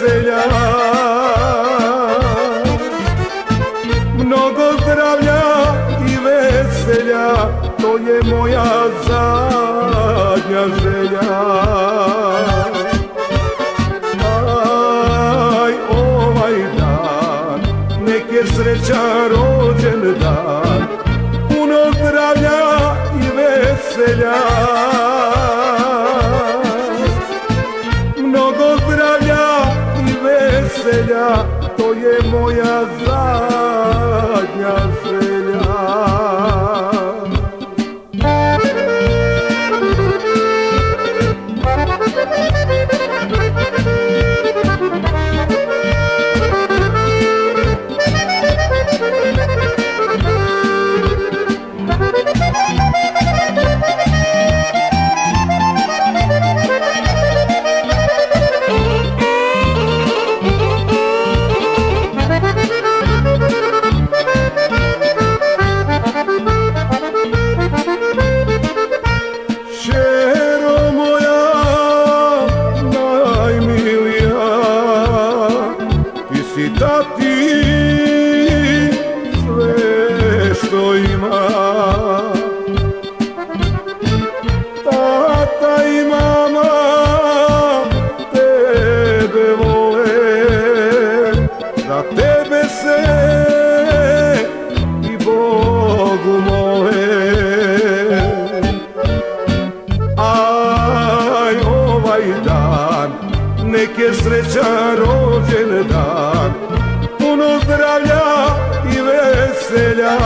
veselja. Mnogo zdravlja i veselja To je moja zadnja želja. Aj, ovaj dan Nek je sreća rođen dan Puno zdravlja i veselja veselja To je moja zadnja želja Ti si tati sve što ima. Tata i mama tebe vole Za tebe se i Bogu mole. Aj, ovaj dan, nek je srećan rođen dan, zdravlja i veselja.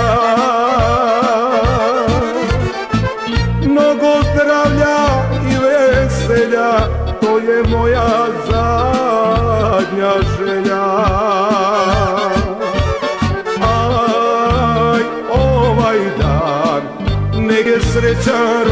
Mnogo zdravlja i veselja, to je moja zadnja želja. Aj, ovaj dan, nek je srećan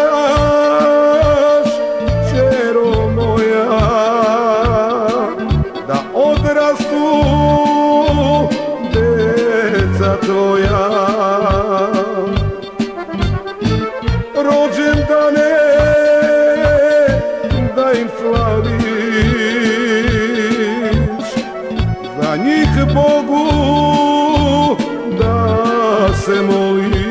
dočekaš čero moja. Da odrastu deca tvoja rođendane da im slaviš za njih Bogu da se moliš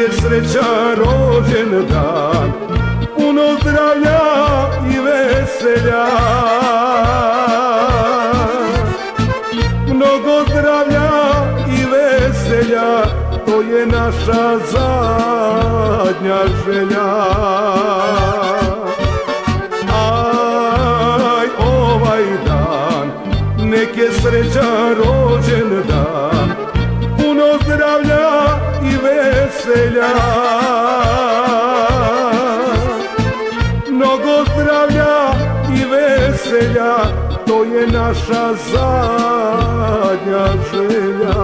nek je sreća rođen dan. Puno zdravlja i veselja. Mnogo zdravlja i veselja To je naša zadnja želja. Aj, ovaj dan, nek je srećan rođen dan, puno zdravlja i veselja. Mnogo zdravlja i veselja To je naša zadnja želja.